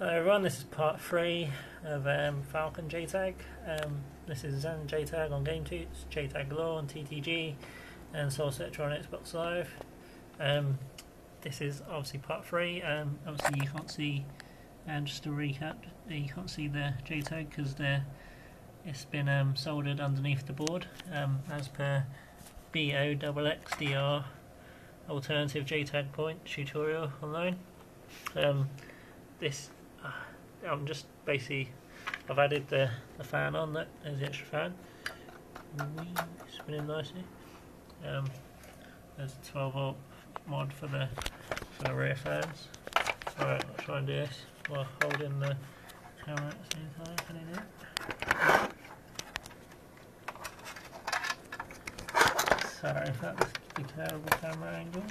Hello everyone, this is part 3 of um, Falcon JTAG. Um, this is Zen JTAG on GameTuts, JTAG Law on TTG, and Soul Searcher on Xbox Live. Um, this is obviously part 3, um, obviously you can't see, and just to recap, you can't see the JTAG because it's been um, soldered underneath the board um, as per BOXXDR alternative JTAG point tutorial online. This uh, I'm just basically I've added the, the fan on that there's the extra fan. Spinning nicely. Um, there's a 12 volt mod for the for the rear fans. Alright I'll try and do this while holding the camera at the same time can I do it? sorry if that was the terrible camera angles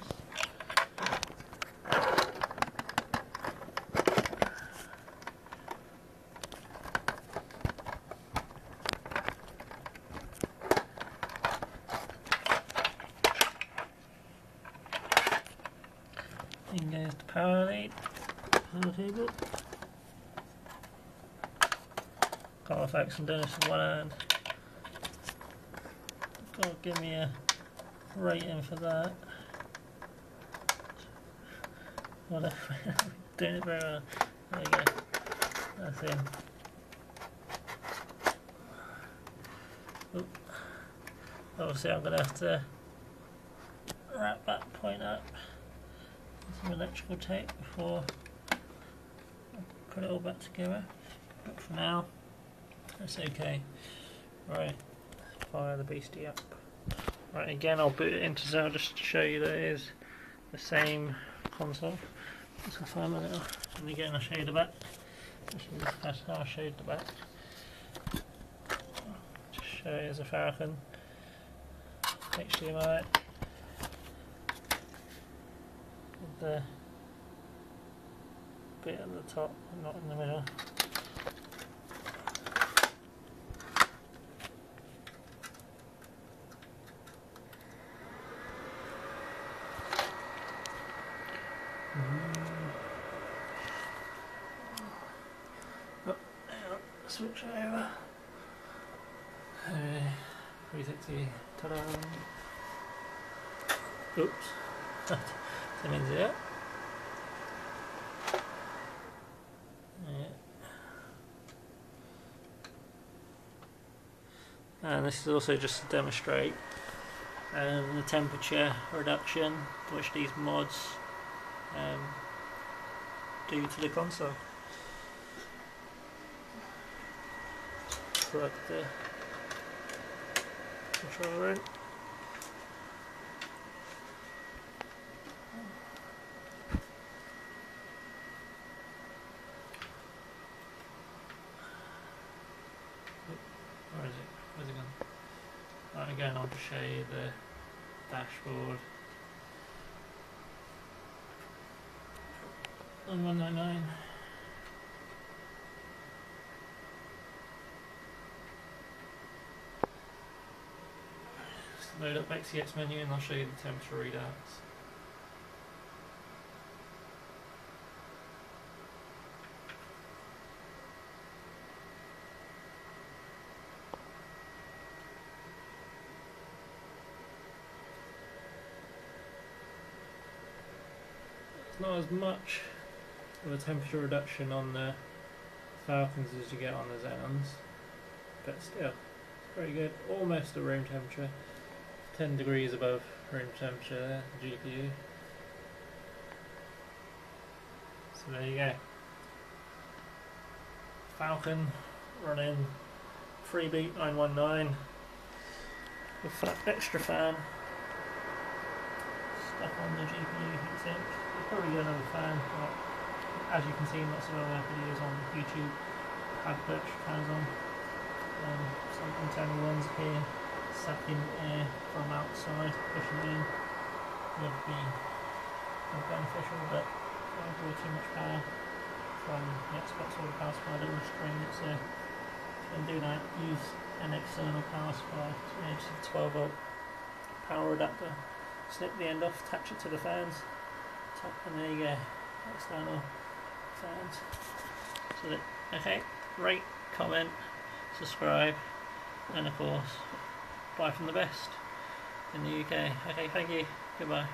In goes the power lead on the table. Carfax and Dennis in one hand. God, give me a rating for that. Whatever. Doing it very well. There you go. That's him. Oop. Obviously I'm going to have to wrap that point up some electrical tape before I put it all back together. But for now, that's okay. Right, fire the beastie up. Right, again I'll boot it into XeLL just to show you that it is the same console. Let's go find little, and again I'll show you the back. That's how I showed the back. Just show you as a Falcon. HDMI the bit at the top, not in the middle. Mm. Oh, switch over. Uh, 360, ta-da! Oops. That it. Yeah. And this is also just to demonstrate um, the temperature reduction which these mods um, do to the console. Plug the controller in. Where is it? Where's it gone? Right, again, I'll just show you the dashboard. On 199. load up XEX menu and I'll show you the temperature readouts. Not as much of a temperature reduction on the Falcons as you get on the Xenons, but still, it's very good. Almost at room temperature, 10 degrees above room temperature GPU. So there you go. Falcon running Freeboot 919 with that extra fan stuck on the GPU heatsink probably another fan, but as you can see lots of other videos on YouTube, have Birch fans on. Um, some internal ones here, sucking air from outside, pushing in. Would be beneficial, but don't draw too much power from the Xbox or the power supply that will screen it. So when do that, use an external power supply, just 12 volt power adapter. Snip the end off, attach it to the fans, and there you go, external fans. So that okay, rate, comment, subscribe, and of course, buy from the best in the UK. Okay, thank you. Goodbye.